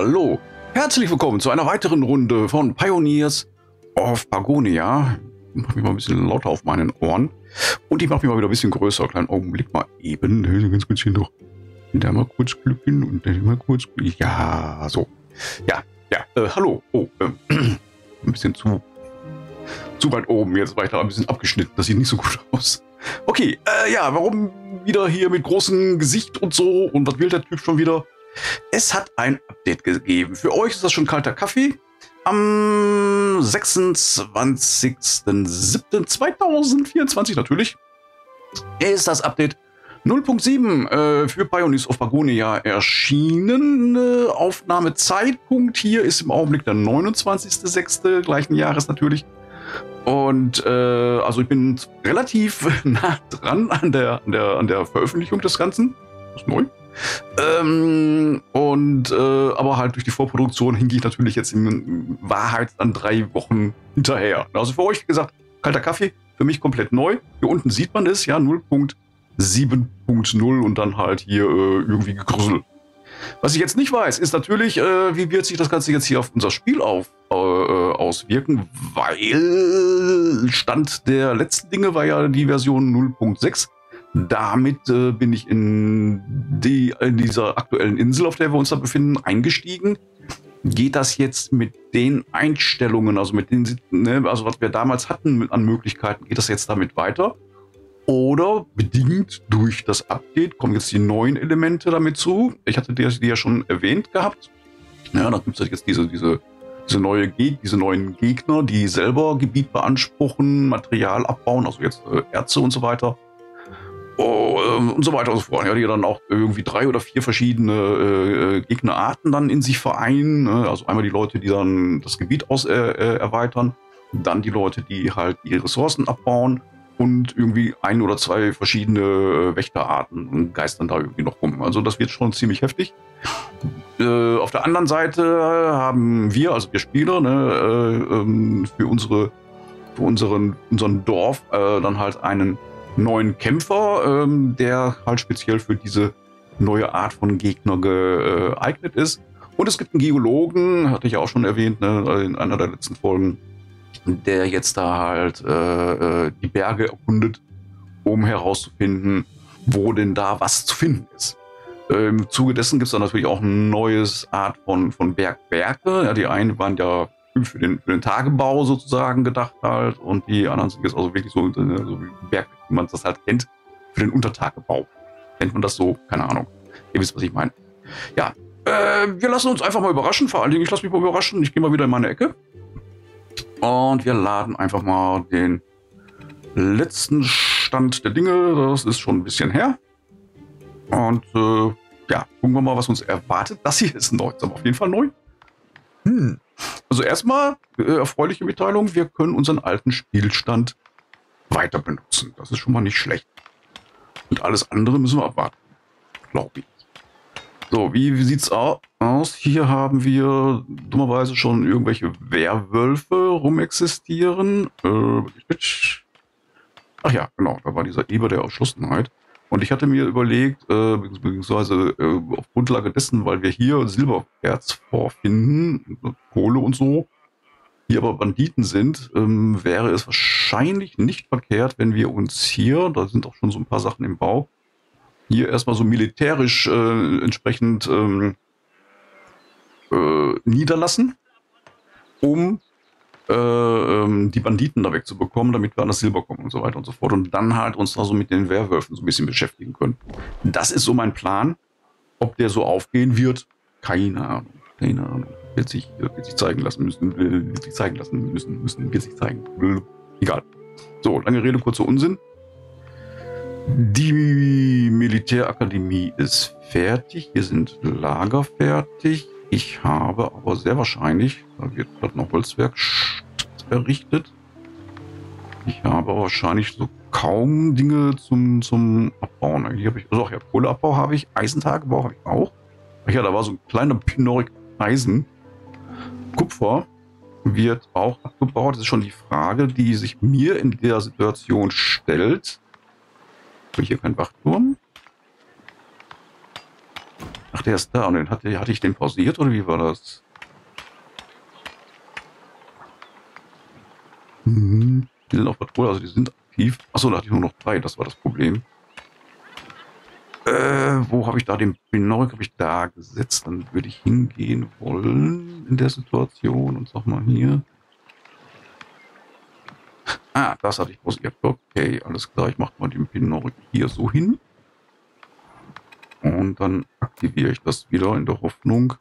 Hallo, herzlich willkommen zu einer weiteren Runde von Pioneers of Pagonia. Ich mache mich mal ein bisschen lauter auf meinen Ohren und ich mache mich mal wieder ein bisschen größer. Kleinen Augenblick mal eben. Ganz kurz hier noch. Da mal kurz glücken und dann mal kurz. Ja, so. Ja, ja, äh, hallo. Oh, äh, ein bisschen zu, zu weit oben. Jetzt war ich da ein bisschen abgeschnitten. Das sieht nicht so gut aus. Okay, äh, ja, warum wieder hier mit großem Gesicht und so? Und was will der Typ schon wieder? Es hat ein Update gegeben. Für euch ist das schon kalter Kaffee. Am 26.07.2024 natürlich ist das Update 0.7 äh, für Pioneers of Pagonia erschienen. Äh, Aufnahmezeitpunkt hier ist im Augenblick der 29.06. gleichen Jahres natürlich. Und äh, also ich bin relativ nah dran an der, an der, an der Veröffentlichung des Ganzen. Das ist neu. Ähm, und äh, aber halt durch die Vorproduktion hinge ich natürlich jetzt in Wahrheit an drei Wochen hinterher. Also für euch, wie gesagt, kalter Kaffee, für mich komplett neu. Hier unten sieht man es, ja, 0.7.0 und dann halt hier äh, irgendwie gegrüsselt. Was ich jetzt nicht weiß, ist natürlich, äh, wie wird sich das Ganze jetzt hier auf unser Spiel auf, äh auswirken, weil Stand der letzten Dinge war ja die Version 0.6 damit äh, bin ich in, die, in dieser aktuellen Insel, auf der wir uns da befinden, eingestiegen. Geht das jetzt mit den Einstellungen, also mit den, ne, also was wir damals hatten an Möglichkeiten, geht das jetzt damit weiter? Oder bedingt durch das Update kommen jetzt die neuen Elemente damit zu? Ich hatte die, die ja schon erwähnt gehabt. Ja, da gibt es jetzt diese, diese, diese, neue diese neuen Gegner, die selber Gebiet beanspruchen, Material abbauen, also jetzt äh, Erze und so weiter Oh, ähm, und so weiter und so fort. Ja, die dann auch irgendwie drei oder vier verschiedene äh, äh, Gegnerarten dann in sich vereinen. Ne? Also einmal die Leute, die dann das Gebiet aus äh, äh, erweitern, dann die Leute, die halt die Ressourcen abbauen und irgendwie ein oder zwei verschiedene äh, Wächterarten geistern da irgendwie noch rum. Also das wird schon ziemlich heftig. Äh, auf der anderen Seite haben wir, also wir Spieler, ne, äh, ähm, für unsere für unseren, unseren Dorf äh, dann halt einen neuen Kämpfer, ähm, der halt speziell für diese neue Art von Gegner geeignet ist. Und es gibt einen Geologen, hatte ich auch schon erwähnt ne, in einer der letzten Folgen, der jetzt da halt äh, äh, die Berge erkundet, um herauszufinden, wo denn da was zu finden ist. Äh, Im Zuge dessen gibt es dann natürlich auch ein neues Art von, von Bergwerke. Ja, die einen waren ja für den, für den Tagebau sozusagen gedacht halt und die anderen sind jetzt also wirklich so, so wie Berg, wie man das halt kennt, für den Untertagebau. Nennt man das so? Keine Ahnung. Ihr wisst, was ich meine. Ja, äh, wir lassen uns einfach mal überraschen. Vor allen Dingen, ich lasse mich mal überraschen. Ich gehe mal wieder in meine Ecke. Und wir laden einfach mal den letzten Stand der Dinge. Das ist schon ein bisschen her. Und äh, ja, gucken wir mal, was uns erwartet. Das hier ist neu. Ist aber auf jeden Fall neu. Hm. Also erstmal äh, erfreuliche Mitteilung, wir können unseren alten Spielstand weiter benutzen. Das ist schon mal nicht schlecht. Und alles andere müssen wir abwarten. Glaube ich. So, wie, wie es aus? Hier haben wir dummerweise schon irgendwelche Werwölfe rumexistieren. Äh, ach ja, genau, da war dieser Eber der Erschlossenheit. Und ich hatte mir überlegt, äh, beziehungsweise äh, auf Grundlage dessen, weil wir hier Silbererz vorfinden, Kohle und so, hier aber Banditen sind, ähm, wäre es wahrscheinlich nicht verkehrt, wenn wir uns hier, da sind auch schon so ein paar Sachen im Bau, hier erstmal so militärisch äh, entsprechend ähm, äh, niederlassen, um die Banditen da wegzubekommen, damit wir an das Silber kommen und so weiter und so fort. Und dann halt uns da so mit den Werwölfen so ein bisschen beschäftigen können. Das ist so mein Plan. Ob der so aufgehen wird, keine Ahnung. Keine Ahnung. Wird sich, wird sich zeigen lassen müssen, wird sich zeigen lassen müssen, müssen, wird sich zeigen. Egal. So, lange Rede, kurzer Unsinn. Die Militärakademie ist fertig. Hier sind Lager fertig. Ich habe aber sehr wahrscheinlich, da wird gerade noch Holzwerk errichtet. Ich habe wahrscheinlich so kaum Dinge zum, zum Abbauen. Hier habe ich, also auch ja, Kohleabbau habe ich, Eisentagebau habe ich auch. Ach ja, da war so ein kleiner Pinorik Eisen. Kupfer wird auch abgebaut. Das ist schon die Frage, die sich mir in der Situation stellt. Habe ich hier keinen Wachturm? Ach, der ist da. Und den hatte, hatte ich den pausiert oder wie war das? Mhm. Die sind auf Patrouille, also die sind aktiv. Achso, da hatte ich nur noch drei, das war das Problem. Äh, wo habe ich da den Binorik habe ich da gesetzt? Dann würde ich hingehen wollen in der Situation und sag mal hier. Ah, das hatte ich pausiert. Okay, alles klar. Ich mache mal den Binorik hier so hin. Und dann aktiviere ich das wieder in der Hoffnung,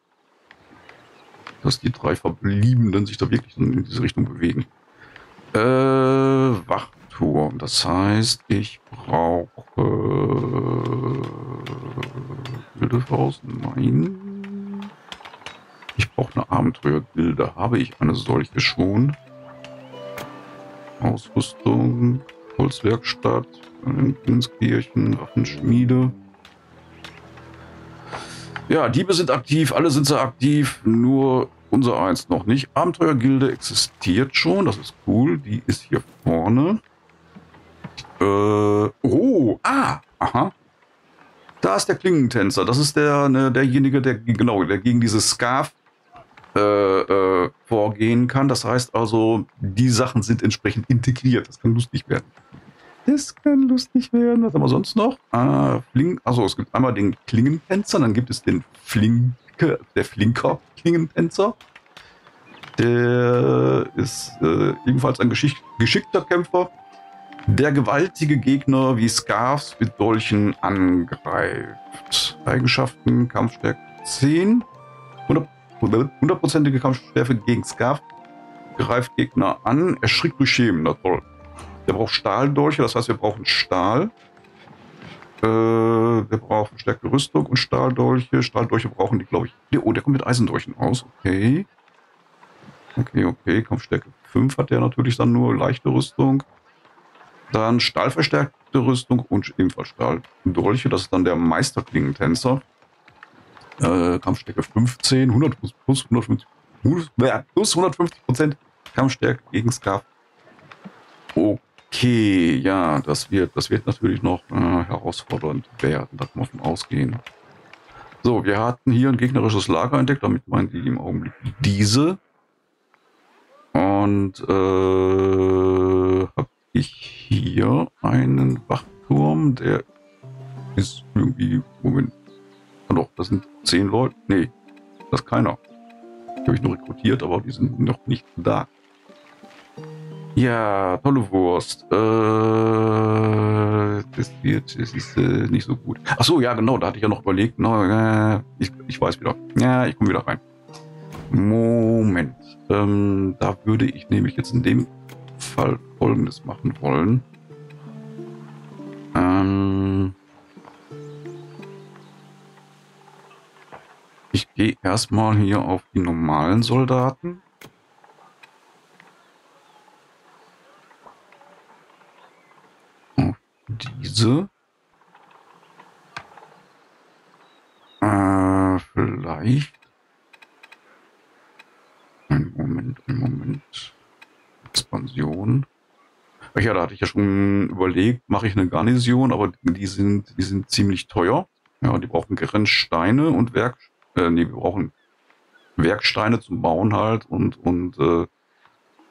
dass die drei Verbliebenen sich da wirklich in diese Richtung bewegen. Äh, Wachturm. Das heißt, ich brauche Gildefaust. Nein. Ich brauche eine Abenteuergilde. Habe ich eine solche schon? Ausrüstung, Holzwerkstatt, Inskirchen, Waffenschmiede. Ja, Diebe sind aktiv, alle sind sehr aktiv, nur unser eins noch nicht. Abenteuergilde existiert schon, das ist cool. Die ist hier vorne. Äh, oh, ah, aha. Da ist der Klingentänzer. Das ist der, ne, derjenige, der genau, der gegen dieses Scarf äh, äh, vorgehen kann. Das heißt also, die Sachen sind entsprechend integriert. Das kann lustig werden. Das kann lustig werden. Was haben wir sonst noch? Ah, Flink, also es gibt einmal den Klingentänzer, dann gibt es den Flinke, der Flinker Klingentänzer. Der ist äh, ebenfalls ein geschick geschickter Kämpfer, der gewaltige Gegner wie Scarfs mit Dolchen angreift. Eigenschaften, Kampfstärke 10, 100%ige Kampfstärke gegen Scarf, greift Gegner an, erschrickt durch toll. Der braucht Stahldolche, das heißt, wir brauchen Stahl. Äh, wir brauchen verstärkte Rüstung und Stahldolche. Stahldolche brauchen die, glaube ich. Oh, der kommt mit Eisendolchen aus. Okay. Okay, okay. Kampfstärke 5 hat der natürlich dann nur leichte Rüstung. Dann stahlverstärkte Rüstung und ebenfalls Stahldolche. Das ist dann der Meisterklingentänzer. Äh, Kampfstärke 15, 100 plus, plus 150 plus 150 Prozent Kampfstärke gegen Scarf. Okay. Okay, ja, das wird, das wird natürlich noch äh, herausfordernd werden, da kann man ausgehen. So, wir hatten hier ein gegnerisches Lager entdeckt, damit meinen die im Augenblick diese. Und äh, habe ich hier einen Wachturm, der ist irgendwie, Moment, ah doch, das sind zehn Leute, nee, das ist keiner. Die habe ich nur rekrutiert, aber die sind noch nicht da. Ja, tolle Wurst. Äh, das wird, das ist äh, nicht so gut. Ach so, ja, genau, da hatte ich ja noch überlegt. No, äh, ich, ich weiß wieder. Ja, ich komme wieder rein. Moment. Ähm, da würde ich nämlich jetzt in dem Fall Folgendes machen wollen. Ähm, ich gehe erstmal hier auf die normalen Soldaten. Diese. Äh, vielleicht. Ein Moment, ein Moment. Expansion. Ja, da hatte ich ja schon überlegt, mache ich eine Garnison, aber die sind, die sind ziemlich teuer. Ja, die brauchen Grenzsteine und Werk, äh, nee, wir brauchen Werksteine zum Bauen halt und, und, äh,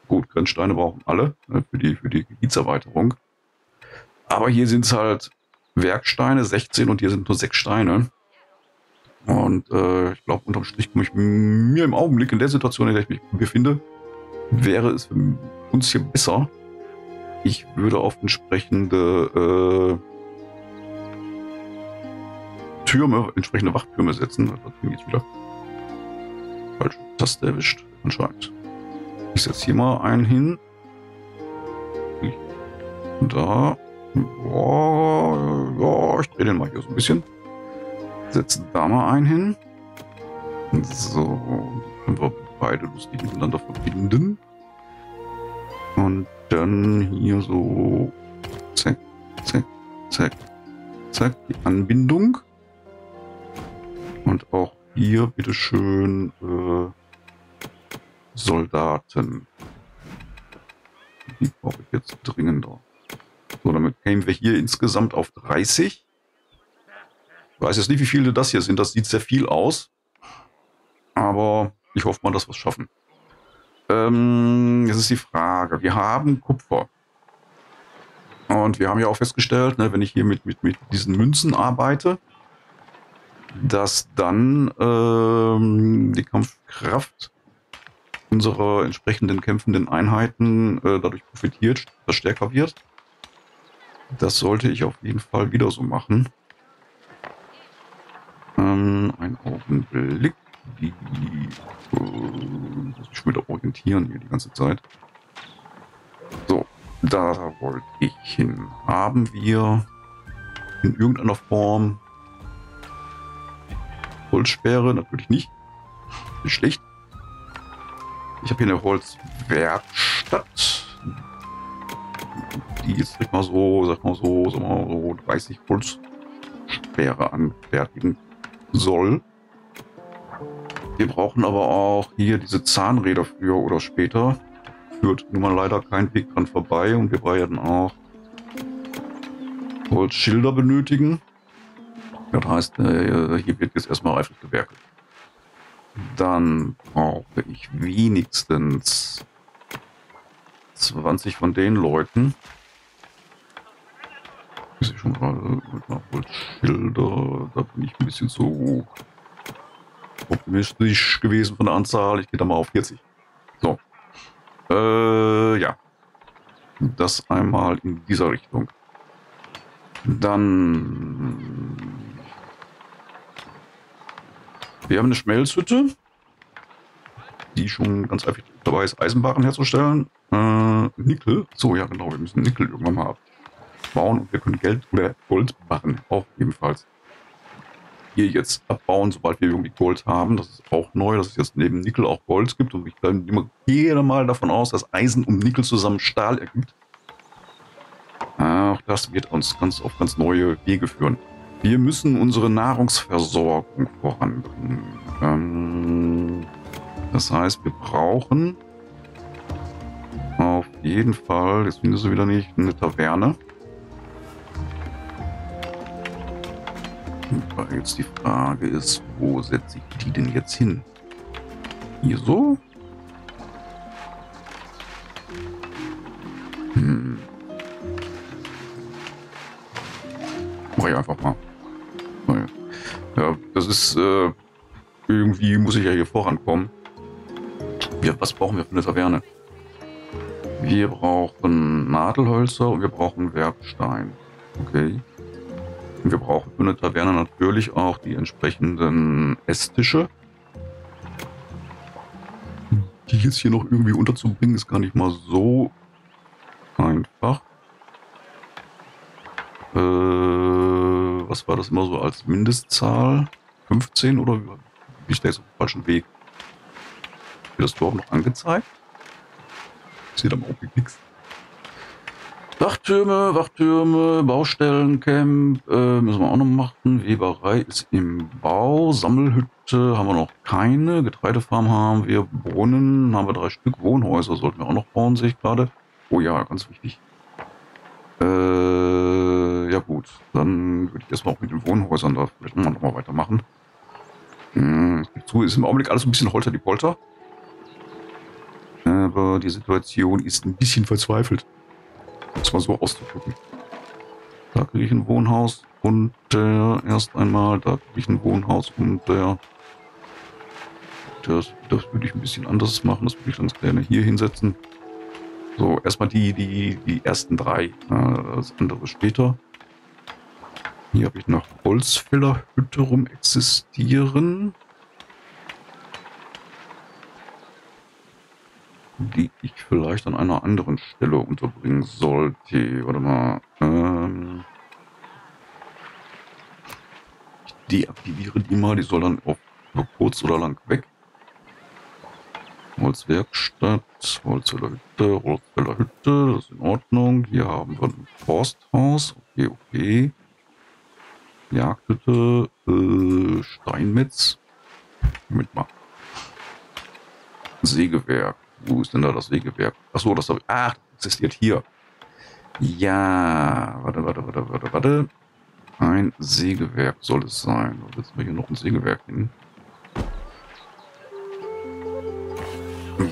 gut, Grenzsteine brauchen alle, ne, für die, für die Gebietserweiterung. Aber hier sind es halt Werksteine, 16 und hier sind nur 6 Steine. Und äh, ich glaube, unterm Strich komme ich mir im Augenblick in der Situation, in der ich mich befinde, wäre es uns hier besser. Ich würde auf entsprechende äh, Türme, entsprechende Wachtürme setzen. Da bin ich jetzt wieder falsche Taste erwischt, anscheinend. Ich setze hier mal einen hin. Da. Ja, ja, ich drehe den mal hier so ein bisschen. Setzen da mal einen hin. So, können wir beide lustig miteinander verbinden. Und dann hier so zack, zack, zack, zack, die Anbindung. Und auch hier bitteschön äh, Soldaten. Die brauche ich jetzt dringender. So, damit kämen wir hier insgesamt auf 30. Ich weiß jetzt nicht, wie viele das hier sind. Das sieht sehr viel aus. Aber ich hoffe mal, dass wir es schaffen. Ähm, jetzt ist die Frage. Wir haben Kupfer. Und wir haben ja auch festgestellt, ne, wenn ich hier mit, mit, mit diesen Münzen arbeite, dass dann ähm, die Kampfkraft unserer entsprechenden kämpfenden Einheiten äh, dadurch profitiert, dass stärker wird. Das sollte ich auf jeden Fall wieder so machen. Ähm, ein Augenblick. Die, äh, muss ich wieder orientieren hier die ganze Zeit. So, da wollte ich hin. Haben wir in irgendeiner Form Holzsperre? Natürlich nicht. Ist schlecht. Ich habe hier eine Holzwerkstatt. Die jetzt nicht mal so, sag mal so, sag mal so 30 Holzsperre anfertigen soll. Wir brauchen aber auch hier diese Zahnräder früher oder später. Führt nun mal leider kein Weg dran vorbei und wir werden auch Holzschilder benötigen. Das heißt, äh, hier wird jetzt erstmal eifrig gewerkelt. Dann brauche ich wenigstens 20 von den Leuten. Ich sehe schon gerade einer Holzschilder. Da bin ich ein bisschen zu optimistisch gewesen von der Anzahl. Ich gehe da mal auf 40. So. Äh, ja. Das einmal in dieser Richtung. Dann wir haben eine Schmelzhütte, die schon ganz einfach dabei ist, Eisenbaren herzustellen. Äh, Nickel. So, ja genau, wir müssen Nickel irgendwann mal abbauen und wir können Geld oder Goldbarren auch ebenfalls hier jetzt abbauen, sobald wir irgendwie Gold haben. Das ist auch neu, dass es jetzt neben Nickel auch Gold gibt. Und ich gehe mal davon aus, dass Eisen und Nickel zusammen Stahl ergibt. Auch das wird uns ganz auf ganz neue Wege führen. Wir müssen unsere Nahrungsversorgung voranbringen. Das heißt, wir brauchen auf jeden Fall, jetzt findest du wieder nicht, eine Taverne. Jetzt die Frage ist, wo setze ich die denn jetzt hin? Hier so? Hm. Mach ich einfach mal. Ja, das ist äh, irgendwie muss ich ja hier vorankommen. Wir, was brauchen wir für eine Taverne? Wir brauchen Nadelhölzer und wir brauchen Werkstein. Okay. Wir brauchen für eine Taverne natürlich auch die entsprechenden Esstische. Die jetzt hier noch irgendwie unterzubringen, ist gar nicht mal so einfach. Äh, was war das immer so als Mindestzahl? 15 oder wie ich da jetzt auf dem falschen Weg? Wird das Dorf noch angezeigt? Da mal irgendwie nichts. Wachtürme, Wachtürme, Baustellencamp äh, müssen wir auch noch machen. Weberei ist im Bau. Sammelhütte haben wir noch keine. Getreidefarm haben wir. Brunnen haben wir drei Stück. Wohnhäuser sollten wir auch noch bauen, sehe ich gerade. Oh ja, ganz wichtig. Äh, ja gut, dann würde ich erstmal auch mit den Wohnhäusern da vielleicht noch mal weitermachen. Hm, zu ist im Augenblick alles ein bisschen holter die Polter. Aber die Situation ist ein bisschen verzweifelt. Muss man so auszudrücken. Da kriege ich ein Wohnhaus und der erst einmal, da kriege ich ein Wohnhaus und der das, das würde ich ein bisschen anders machen. Das würde ich ganz gerne hier hinsetzen. So, erstmal die, die, die ersten drei. Das andere später. Hier habe ich noch Holzfällerhütte rum existieren. Die ich vielleicht an einer anderen Stelle unterbringen sollte. Warte mal. Ähm ich deaktiviere die mal. Die soll dann auf kurz oder lang weg. Holzwerkstatt, Holzfällerhütte, Holzfällerhütte, das ist in Ordnung. Hier haben wir ein Forsthaus, okay, okay. Jagdhütte, äh, Steinmetz. Mit mal. Sägewerk. Wo ist denn da das Sägewerk? Achso, das habe ich. Ach, existiert hier. Ja, warte, warte, warte, warte, warte. Ein Sägewerk soll es sein. Wo setzen wir hier noch ein Sägewerk hin?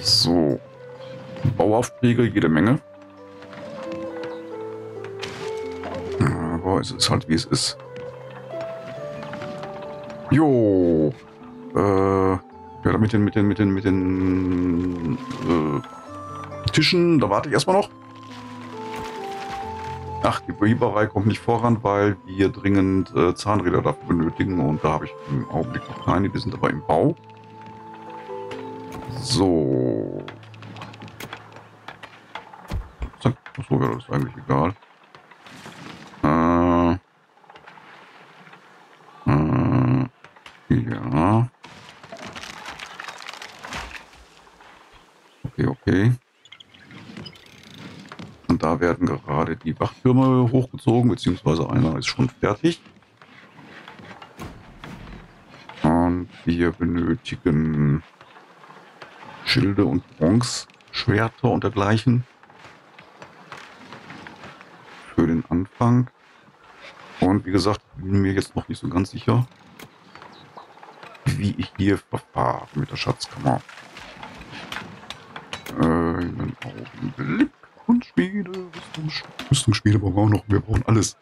So. Bauaufträge, jede Menge. Aber es ist halt wie es ist. Jo. Äh, ja, mit den, mit den, mit den, mit den äh, Tischen, da warte ich erstmal noch. Ach, die Beheberei kommt nicht voran, weil wir dringend äh, Zahnräder dafür benötigen und da habe ich im Augenblick noch keine, die sind aber im Bau. So. Achso, ja, das ist eigentlich egal. Äh, äh, ja. Okay, okay. Und da werden gerade die Wachtürme hochgezogen, beziehungsweise einer ist schon fertig. Und wir benötigen Schilde und Bronze-Schwerter und dergleichen. Für den Anfang. Und wie gesagt, bin mir jetzt noch nicht so ganz sicher, wie ich hier verfahre mit der Schatzkammer. Äh, einen Augenblick. Kunstschmiede, Rüstungsschmiede brauchen wir auch noch. Wir brauchen alles.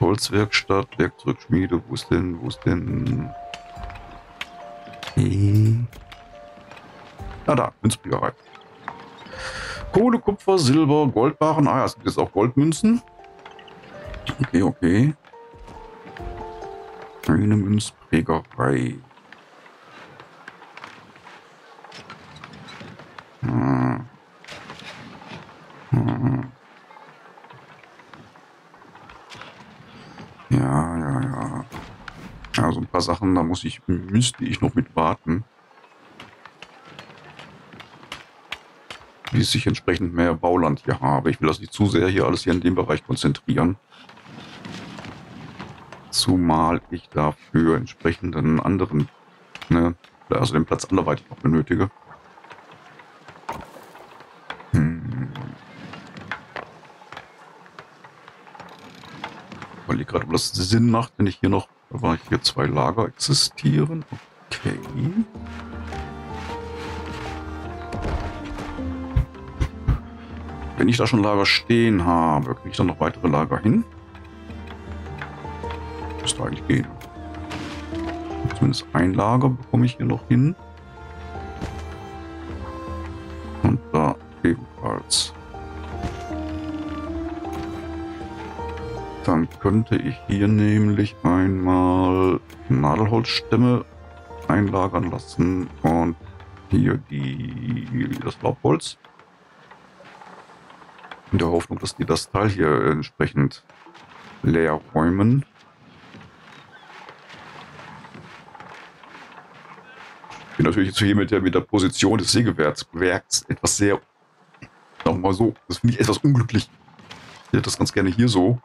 Holzwerkstatt, Werkzeugschmiede, wo ist denn, wo ist denn... Okay. Na da, Münzbiegerei. Kohle, Kupfer, Silber, Goldbarren. Ah ja, es gibt jetzt auch Goldmünzen. Okay, okay. Eine Münzprägerei. Ja, ja, ja. Also ein paar Sachen, da muss ich, müsste ich noch mit warten. bis ich entsprechend mehr Bauland hier habe. Ich will das nicht zu sehr hier alles hier in dem Bereich konzentrieren. Zumal ich dafür entsprechenden anderen, ne, also den Platz anderweitig noch benötige. Gerade, ob das Sinn macht, wenn ich hier noch, ich hier zwei Lager existieren. Okay. Wenn ich da schon Lager stehen habe, kriege ich dann noch weitere Lager hin? Müsste eigentlich gehen. Zumindest ein Lager bekomme ich hier noch hin. Könnte ich hier nämlich einmal Nadelholzstämme einlagern lassen und hier die, das Laubholz. In der Hoffnung, dass die das Teil hier entsprechend leer räumen. Ich bin natürlich jetzt hier mit der, mit der Position des Sägewerks etwas sehr, sagen wir mal so, das finde ich etwas unglücklich. Ich hätte das ganz gerne hier so.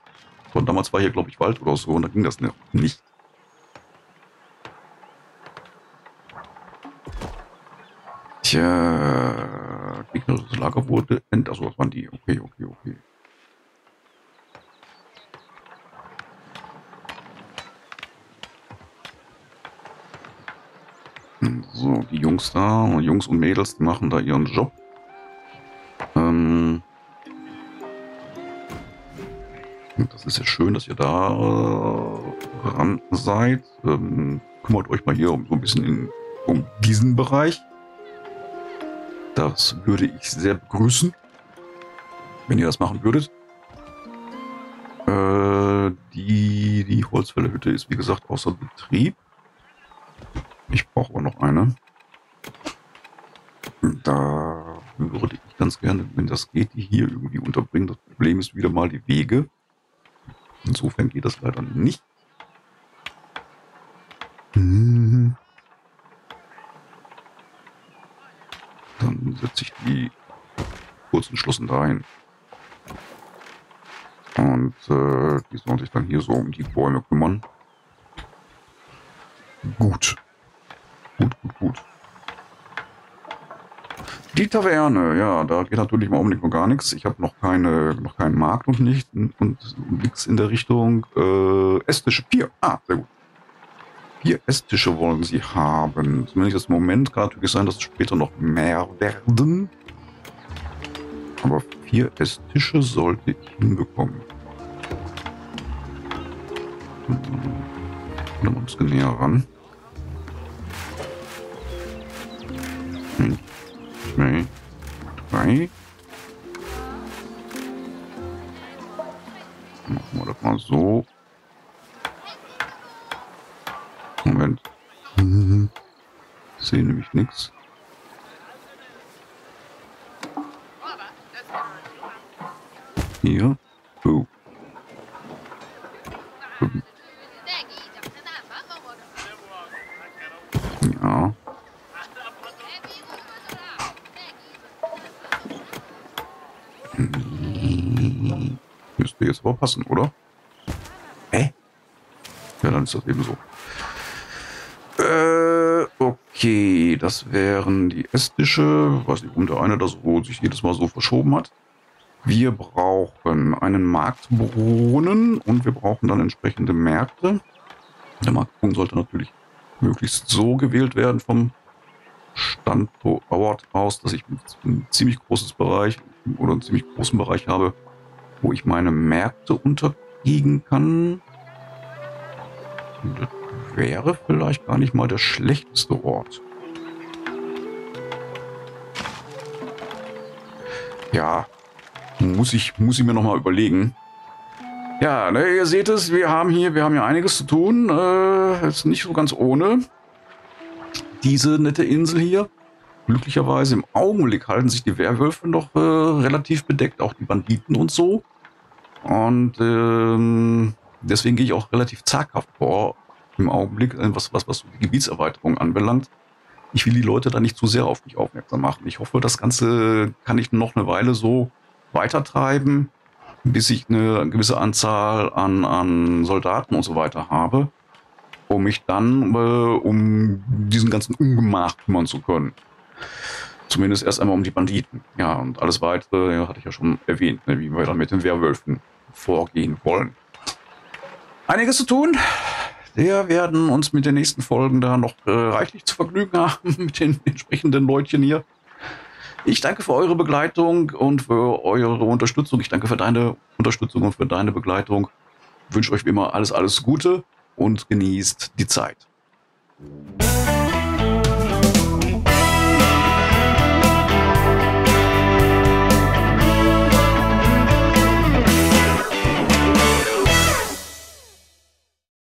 Und damals war hier, glaube ich, Wald oder so und da ging das nicht. Tja, gegnerisches Lager wurde ent... Achso, was waren die? Okay, okay, okay. So, die Jungs da, Jungs und Mädels, die machen da ihren Job. Schön, dass ihr da äh, ran seid. Ähm, kümmert euch mal hier um so ein bisschen in, um diesen Bereich. Das würde ich sehr begrüßen, wenn ihr das machen würdet. Äh, die, die Holzfällerhütte ist wie gesagt außer Betrieb. Ich brauche aber noch eine. Da würde ich ganz gerne, wenn das geht, die hier irgendwie unterbringen. Das Problem ist wieder mal die Wege. Insofern geht das leider nicht. Hm. Dann setze ich die kurz entschlossen da ein. Und äh, die sollen sich dann hier so um die Bäume kümmern. Gut. Gut, gut, gut. Die Taverne, ja, da geht natürlich im Augenblick noch gar nichts. Ich habe noch keine, noch keinen Markt und nicht und nichts in der Richtung. Äh, Esstische Bier. Ah, sehr gut. Vier Esstische wollen sie haben. Zumindest im Moment kann natürlich sein, dass es später noch mehr werden. Aber vier Esstische sollte ich hinbekommen. Hm. Dann wir uns näher ran. Drei. Machen wir das mal so. Moment. Ich sehe nämlich nichts. Hier. Oh. Ja. Müsste jetzt aber passen, oder? Hä? Ja, dann ist das eben so. Äh, okay, das wären die Estische. Weiß nicht, warum der eine das so sich jedes Mal so verschoben hat. Wir brauchen einen Marktbrunnen und wir brauchen dann entsprechende Märkte. Der Marktbrunnen sollte natürlich möglichst so gewählt werden vom Standort aus, dass ich ein ziemlich großes Bereich oder einen ziemlich großen Bereich habe, wo ich meine Märkte unterkriegen kann. Das wäre vielleicht gar nicht mal der schlechteste Ort. Ja, muss ich, muss ich mir noch mal überlegen. Ja, ne, ihr seht es, wir haben hier, wir haben hier einiges zu tun. Äh, ist nicht so ganz ohne. Diese nette Insel hier. Glücklicherweise im Augenblick halten sich die Werwölfe noch äh, relativ bedeckt, auch die Banditen und so. Und ähm, deswegen gehe ich auch relativ zaghaft vor im Augenblick, äh, was, was, was die Gebietserweiterung anbelangt. Ich will die Leute da nicht zu sehr auf mich aufmerksam machen. Ich hoffe, das Ganze kann ich noch eine Weile so weitertreiben, bis ich eine gewisse Anzahl an, an Soldaten und so weiter habe, um mich dann äh, um diesen ganzen Ungemach kümmern zu können. Zumindest erst einmal um die Banditen. Ja, und alles weitere ja, hatte ich ja schon erwähnt, ne, wie wir dann mit den Werwölfen vorgehen wollen. Einiges zu tun. Wir werden uns mit den nächsten Folgen da noch äh, reichlich zu vergnügen haben mit den entsprechenden Leutchen hier. Ich danke für eure Begleitung und für eure Unterstützung. Ich danke für deine Unterstützung und für deine Begleitung. Ich wünsche euch wie immer alles, alles Gute und genießt die Zeit.